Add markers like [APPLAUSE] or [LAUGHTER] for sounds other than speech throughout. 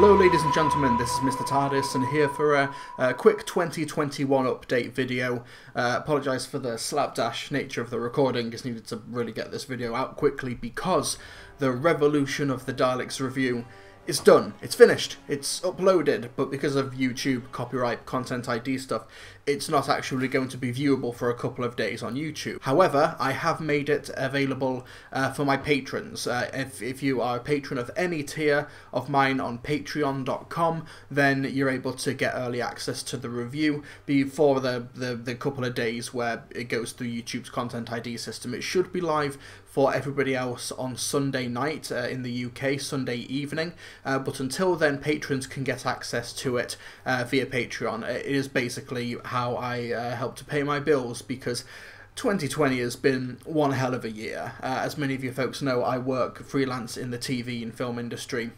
Hello ladies and gentlemen, this is Mr TARDIS and here for a, a quick 2021 update video. Uh, apologise for the slapdash nature of the recording, just needed to really get this video out quickly because the Revolution of the Daleks review it's done. It's finished. It's uploaded, but because of YouTube copyright content ID stuff, it's not actually going to be viewable for a couple of days on YouTube. However, I have made it available uh, for my patrons. Uh, if, if you are a patron of any tier of mine on patreon.com, then you're able to get early access to the review before the, the, the couple of days where it goes through YouTube's content ID system. It should be live for everybody else on Sunday night uh, in the UK, Sunday evening. Uh, but until then, patrons can get access to it uh, via Patreon. It is basically how I uh, help to pay my bills because 2020 has been one hell of a year. Uh, as many of you folks know, I work freelance in the TV and film industry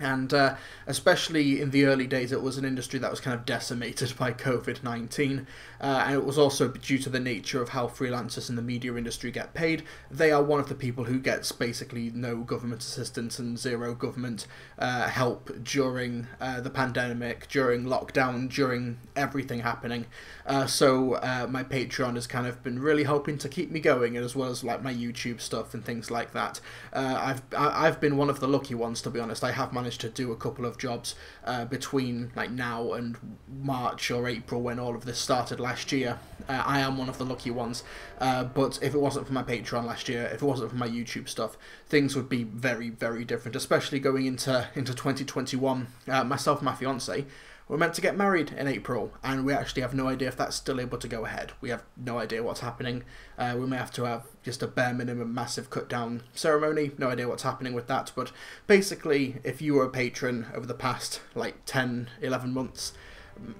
and uh, especially in the early days, it was an industry that was kind of decimated by COVID 19. Uh, and it was also due to the nature of how freelancers in the media industry get paid. They are one of the people who gets basically no government assistance and zero government uh, help during uh, the pandemic, during lockdown, during everything happening. Uh, so uh, my Patreon has kind of been really helping to keep me going, as well as like my YouTube stuff and things like that. I've I've been one of the lucky ones, to be honest. I have managed managed to do a couple of jobs uh, between like now and March or April when all of this started last year. Uh, I am one of the lucky ones, uh, but if it wasn't for my Patreon last year, if it wasn't for my YouTube stuff, things would be very, very different. Especially going into into 2021. Uh, myself my fiance we're meant to get married in April, and we actually have no idea if that's still able to go ahead. We have no idea what's happening. Uh, we may have to have just a bare minimum massive cut down ceremony. No idea what's happening with that. But basically, if you were a patron over the past like 10, 11 months,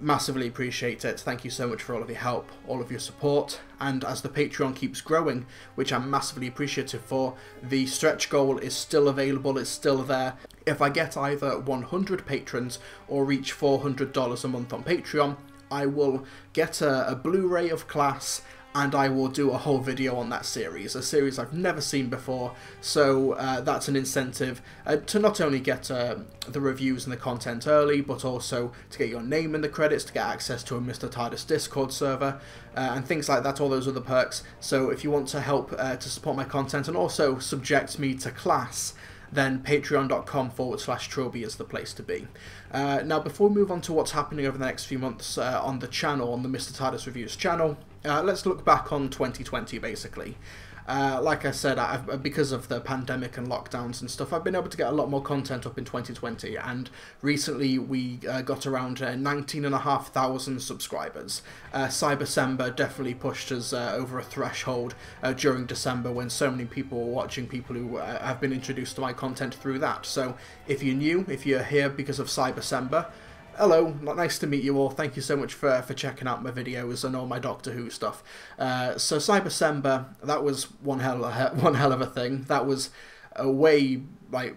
massively appreciate it. Thank you so much for all of your help, all of your support, and as the Patreon keeps growing, which I'm massively appreciative for, the stretch goal is still available, it's still there. If I get either 100 patrons or reach $400 a month on Patreon, I will get a, a Blu-ray of Class and I will do a whole video on that series, a series I've never seen before, so uh, that's an incentive uh, to not only get uh, the reviews and the content early, but also to get your name in the credits, to get access to a Mr. TARDIS Discord server, uh, and things like that, all those other perks. So if you want to help uh, to support my content and also subject me to class, then patreon.com forward slash Trilby is the place to be. Uh, now, before we move on to what's happening over the next few months on the channel, on the Mr. TARDIS Reviews channel, uh, let's look back on 2020 basically. Uh, like I said, I've, because of the pandemic and lockdowns and stuff, I've been able to get a lot more content up in 2020. And recently, we uh, got around uh, 19,500 subscribers. Uh, Cybercember definitely pushed us uh, over a threshold uh, during December when so many people were watching. People who uh, have been introduced to my content through that. So, if you're new, if you're here because of Cybercember, hello, nice to meet you all. Thank you so much for, for checking out my videos and all my Doctor Who stuff. Uh, so Cybercember, that was one hell, of, [LAUGHS] one hell of a thing. That was a way like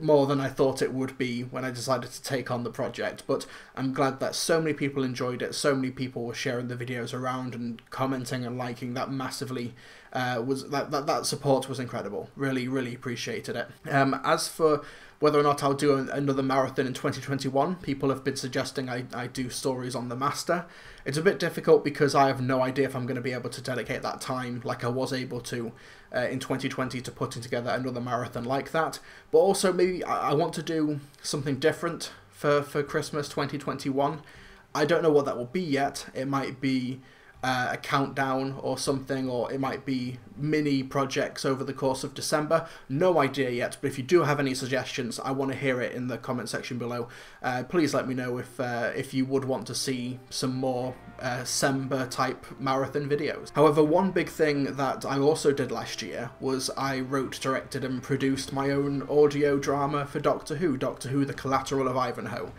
more than I thought it would be when I decided to take on the project. But I'm glad that so many people enjoyed it. So many people were sharing the videos around and commenting and liking that massively. Uh, was that, that that support was incredible. Really, really appreciated it. Um, as for whether or not I'll do another marathon in 2021, people have been suggesting I, I do stories on the Master. It's a bit difficult because I have no idea if I'm going to be able to dedicate that time like I was able to uh, in 2020 to putting together another marathon like that. But also maybe I, I want to do something different for, for Christmas 2021. I don't know what that will be yet. It might be uh, a countdown or something, or it might be mini projects over the course of December. No idea yet, but if you do have any suggestions, I want to hear it in the comment section below. Uh, please let me know if uh, if you would want to see some more uh, Sember type marathon videos. However, one big thing that I also did last year was I wrote, directed, and produced my own audio drama for Doctor Who, Doctor Who: The Collateral of Ivanhoe.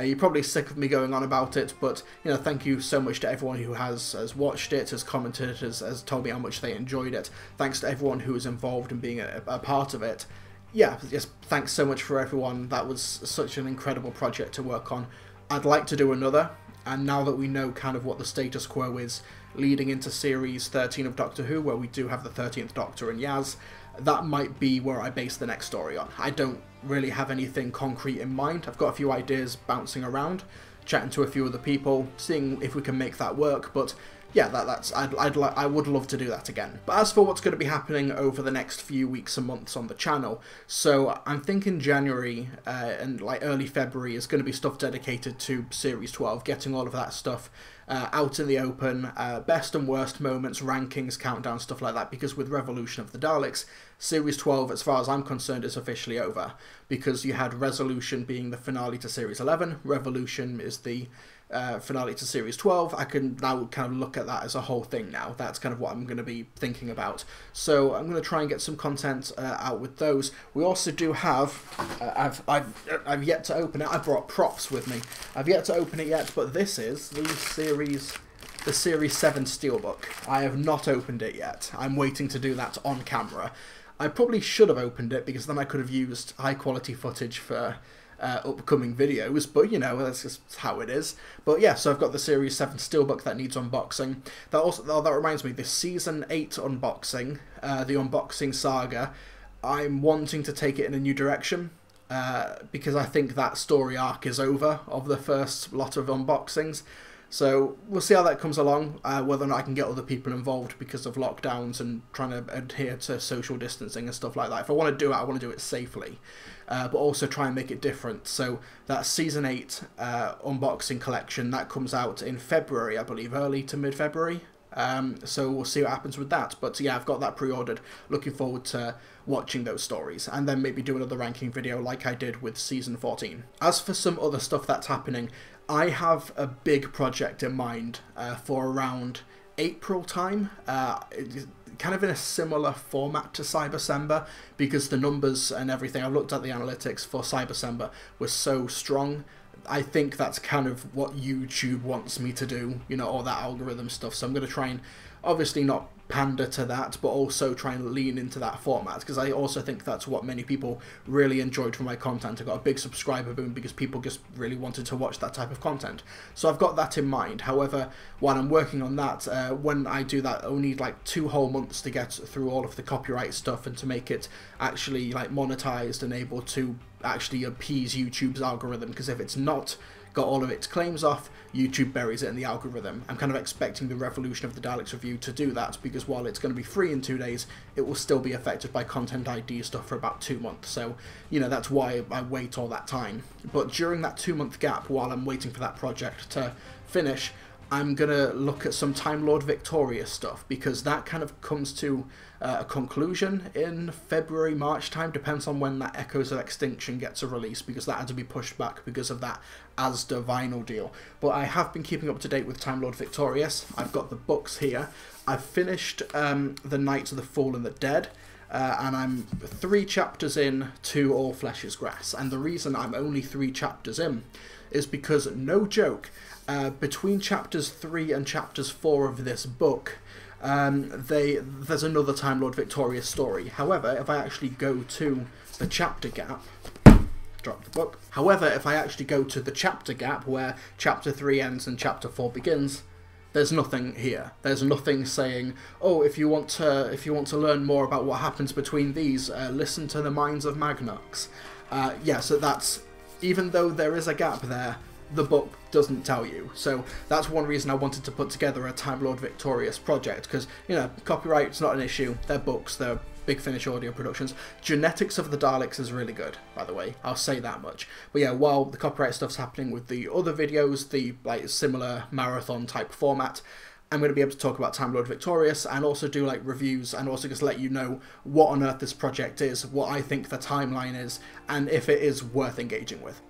Uh, you're probably sick of me going on about it, but you know, thank you so much to everyone who has has watched it, has commented, has, has told me how much they enjoyed it. Thanks to everyone who was involved in being a, a part of it. Yeah, just thanks so much for everyone. That was such an incredible project to work on. I'd like to do another, and now that we know kind of what the status quo is leading into series 13 of Doctor Who, where we do have the 13th Doctor and Yaz, that might be where I base the next story on. I don't really have anything concrete in mind. I've got a few ideas bouncing around, chatting to a few other people, seeing if we can make that work, but yeah, that, that's I'd, I'd I would love to do that again. But as for what's going to be happening over the next few weeks and months on the channel, so I'm thinking January uh, and like early February is going to be stuff dedicated to Series 12, getting all of that stuff uh, out in the open, uh, best and worst moments, rankings, countdown, stuff like that. Because with Revolution of the Daleks, Series 12, as far as I'm concerned, is officially over. Because you had Resolution being the finale to Series 11, Revolution is the uh, finale to Series 12, I can now kind of look at that as a whole thing now. That's kind of what I'm going to be thinking about. So I'm going to try and get some content uh, out with those. We also do have, uh, I've, I've, I've yet to open it. I brought props with me. I've yet to open it yet, but this is the Series the Series 7 Steelbook. I have not opened it yet. I'm waiting to do that on camera. I probably should have opened it because then I could have used high quality footage for uh, upcoming videos, but you know, that's just how it is. But yeah, so I've got the Series 7 Steelbook that needs unboxing. That also oh, that reminds me, this Season 8 unboxing, uh, the unboxing saga, I'm wanting to take it in a new direction. Uh, because I think that story arc is over of the first lot of unboxings. So we'll see how that comes along, uh, whether or not I can get other people involved because of lockdowns and trying to adhere to social distancing and stuff like that. If I want to do it, I want to do it safely, uh, but also try and make it different. So that Season 8 uh, unboxing collection, that comes out in February, I believe, early to mid-February. Um, so we'll see what happens with that. But yeah, I've got that pre-ordered. Looking forward to watching those stories, and then maybe do another ranking video like I did with Season 14. As for some other stuff that's happening, I have a big project in mind uh, for around April time, uh, kind of in a similar format to Cybercember, because the numbers and everything, I've looked at the analytics for Cybercember, was so strong. I think that's kind of what YouTube wants me to do, you know, all that algorithm stuff. So I'm going to try and obviously not pander to that, but also try and lean into that format because I also think that's what many people really enjoyed from my content. I got a big subscriber boom because people just really wanted to watch that type of content. So I've got that in mind. However, while I'm working on that, uh, when I do that, I'll need like two whole months to get through all of the copyright stuff and to make it actually like monetized and able to actually appease YouTube's algorithm. Because if it's not got all of its claims off, YouTube buries it in the algorithm. I'm kind of expecting the Revolution of the Daleks review to do that because while it's going to be free in two days, it will still be affected by Content ID stuff for about two months. So, you know, that's why I wait all that time. But during that two month gap, while I'm waiting for that project to finish, I'm going to look at some Time Lord Victorious stuff because that kind of comes to uh, a conclusion in February, March time. Depends on when that Echoes of Extinction gets a release because that had to be pushed back because of that Asda vinyl deal. But I have been keeping up to date with Time Lord Victorious. I've got the books here. I've finished um, The Knight, the Fool and the Dead. Uh, and I'm three chapters in to All Flesh is Grass. And the reason I'm only three chapters in is because, no joke, uh, between chapters 3 and chapters 4 of this book, um, they there's another Time Lord Victorious story. However, if I actually go to the chapter gap, drop the book. However, if I actually go to the chapter gap where chapter 3 ends and chapter 4 begins, there's nothing here. There's nothing saying, "Oh, if you want to, if you want to learn more about what happens between these, uh, listen to the Minds of Magnox." Uh, yeah, so that's even though there is a gap there, the book doesn't tell you. So that's one reason I wanted to put together a Time Lord Victorious project because you know copyright's not an issue. They're books. They're Big Finish Audio Productions. Genetics of the Daleks is really good, by the way. I'll say that much. But yeah, while the copyright stuff's happening with the other videos, the like similar marathon type format. I'm going to be able to talk about Time Lord Victorious and also do like reviews and also just let you know what on earth this project is, what I think the timeline is, and if it is worth engaging with.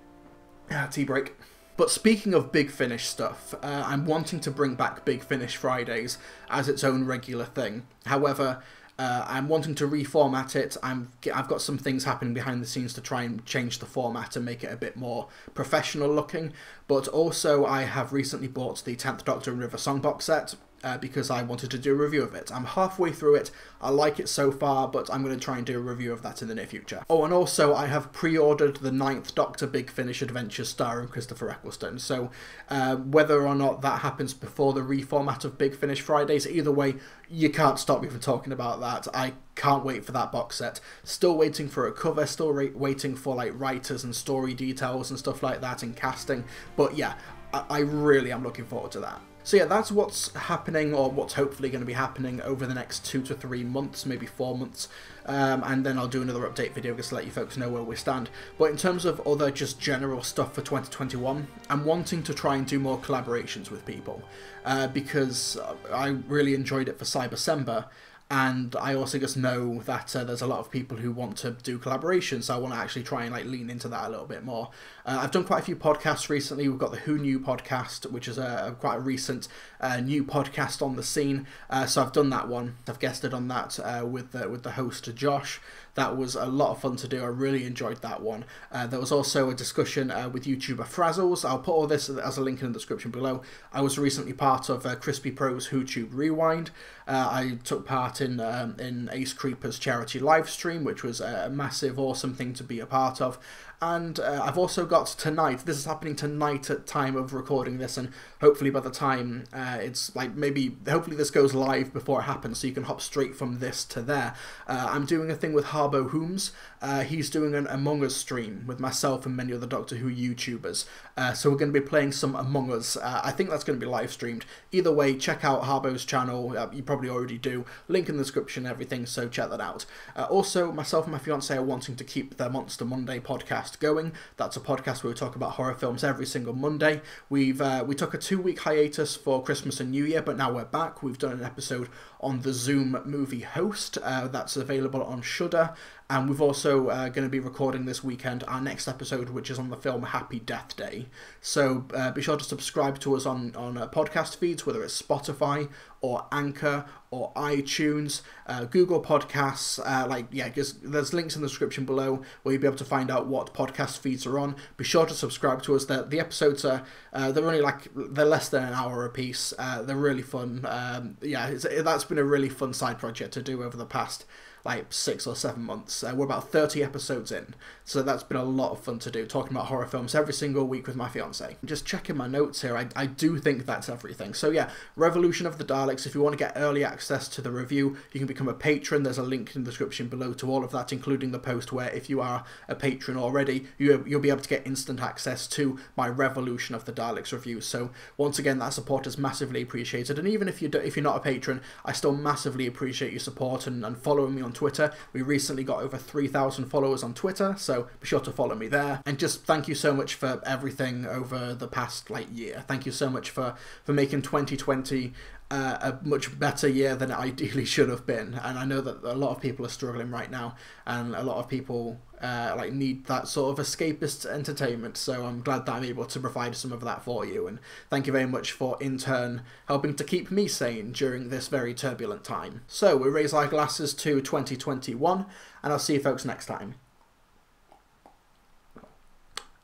Ah, tea break. But speaking of Big Finish stuff, uh, I'm wanting to bring back Big Finish Fridays as its own regular thing. However, uh, I'm wanting to reformat it. I'm I've got some things happening behind the scenes to try and change the format and make it a bit more professional looking. But also, I have recently bought the 10th Doctor and River Song box set, uh, because I wanted to do a review of it. I'm halfway through it, I like it so far, but I'm going to try and do a review of that in the near future. Oh, and also I have pre-ordered the ninth Doctor Big Finish Adventure starring Christopher Eccleston, so uh, whether or not that happens before the reformat of Big Finish Fridays, either way, you can't stop me from talking about that. I Can't wait for that box set. Still waiting for a cover, still waiting for like writers and story details and stuff like that and casting. But yeah, I, I really am looking forward to that. So yeah, that's what's happening, or what's hopefully going to be happening over the next two to three months, maybe four months, um, and then I'll do another update video just to let you folks know where we stand. But in terms of other just general stuff for 2021, I'm wanting to try and do more collaborations with people, uh, because I really enjoyed it for Cyber Cybercember, and I also just know that uh, there's a lot of people who want to do collaborations, so I want to actually try and like lean into that a little bit more. Uh, I've done quite a few podcasts recently. We've got the Who Knew podcast, which is a, quite a recent uh, new podcast on the scene. Uh, so I've done that one. I've guested on that uh, with the, with the host Josh. That was a lot of fun to do. I really enjoyed that one. Uh, there was also a discussion uh, with YouTuber Frazzles. I'll put all this as a link in the description below. I was recently part of uh, Crispy Pro's WhoTube Rewind. Uh, I took part in um, in Ace Creeper's charity live stream, which was a massive, awesome thing to be a part of and uh, I've also got tonight. This is happening tonight at time of recording this, and hopefully by the time uh, it's like maybe hopefully this goes live before it happens, so you can hop straight from this to there. Uh, I'm doing a thing with HarboWholmes. Uh, he's doing an Among Us stream with myself and many other Doctor Who YouTubers. Uh, so we're going to be playing some Among Us. Uh, I think that's going to be live streamed. Either way, check out Harbo's channel. you probably already do. Link in the description, everything. So check that out. also, myself and my fiance are wanting to keep the Monster Monday podcast podcast going. That's a podcast where we talk about horror films every single Monday. We've uh, we took a two week hiatus for Christmas and New Year, but now we're back. We've done an episode on the Zoom movie host. Uh, that's available on Shudder, and we've also uh, going to be recording this weekend our next episode, which is on the film Happy Death Day. So uh, be sure to subscribe to us on on uh, podcast feeds, whether it's Spotify or Anchor or iTunes, uh, Google Podcasts. Uh, like yeah, just, there's links in the description below where you'll be able to find out what podcast feeds are on. Be sure to subscribe to us. The, the episodes are uh, they're only like they're less than an hour a piece. they're really fun. Um, yeah, that's been a really fun side project to do over the past like six or seven months. Uh, we're about 30 episodes in, so that's been a lot of fun to do, talking about horror films every single week with my fiance. Just checking my notes here, I, I do think that's everything. So yeah, Revolution of the Daleks, if you want to get early access to the review, you can become a patron. There's a link in the description below to all of that, including the post where if you are a patron already, you, you'll be able to get instant access to my Revolution of the Daleks review. So once again, that support is massively appreciated. And even if, you do, if you're not a patron, I still massively appreciate your support and, and following me on on Twitter. We recently got over 3,000 followers on Twitter, so be sure to follow me there. And just thank you so much for everything over the past like year. Thank you so much for for making 2020 uh, a much better year than it ideally should have been. And I know that a lot of people are struggling right now, and a lot of people uh, like need that sort of escapist entertainment. So I'm glad that I'm able to provide some of that for you. And thank you very much for in turn helping to keep me sane during this very turbulent time. So we raise our glasses to 2021, and I'll see you folks next time.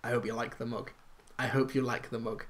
I hope you like the mug. I hope you like the mug.